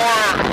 Iya.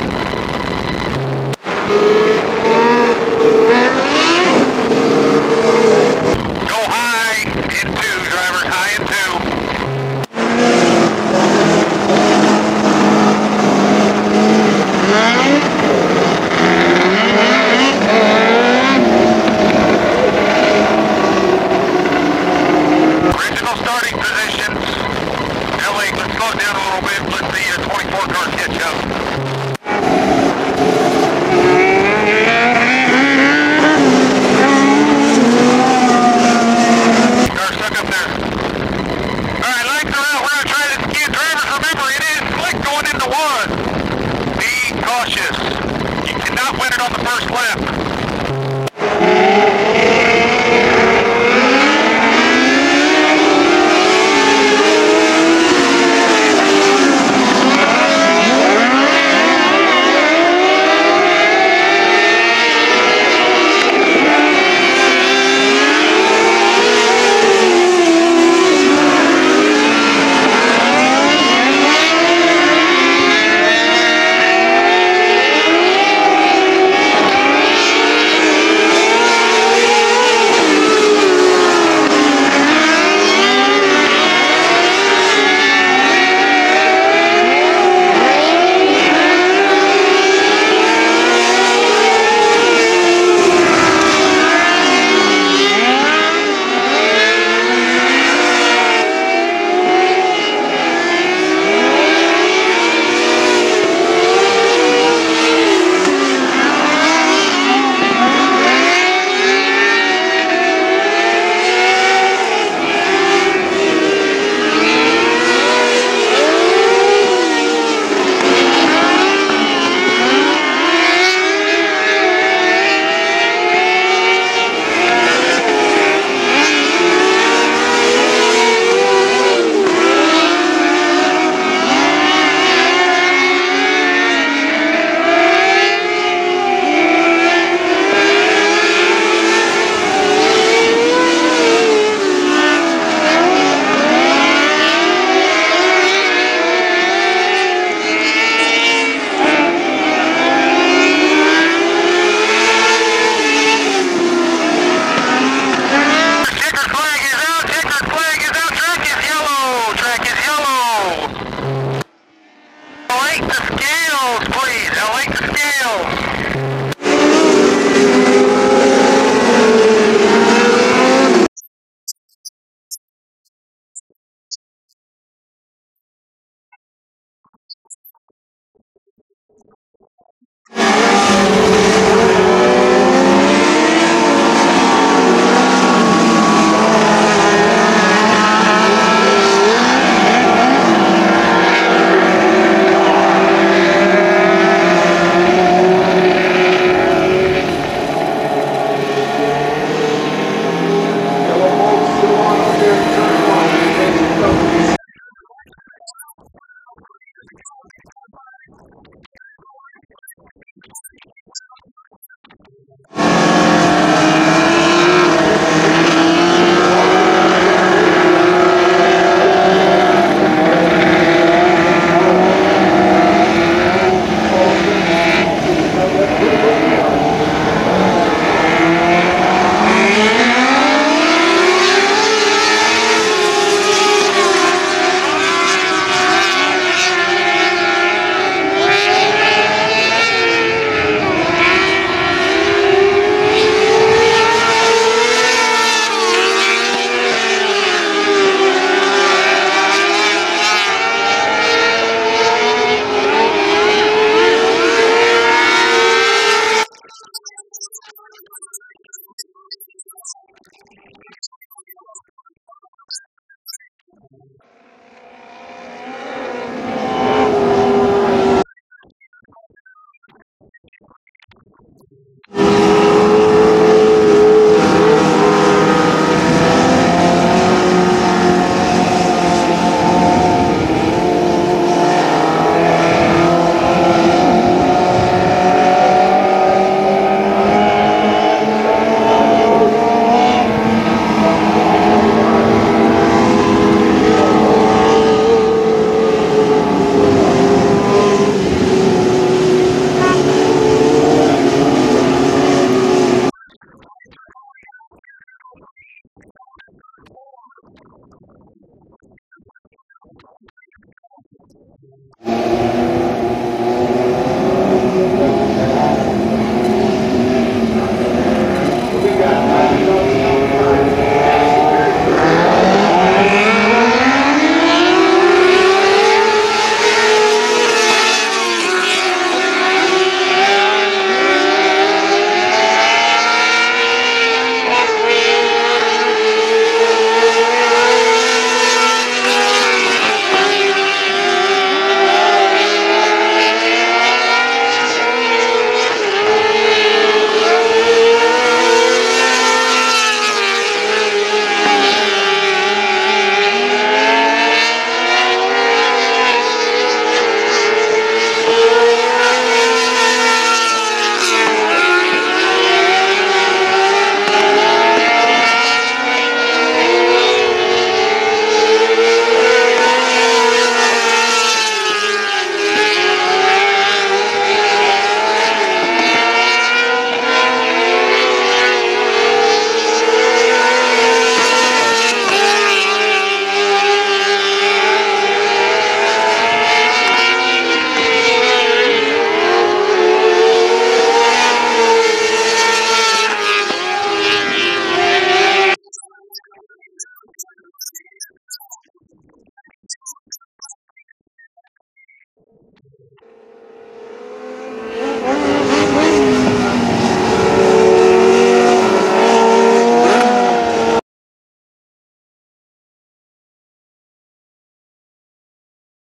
first lap.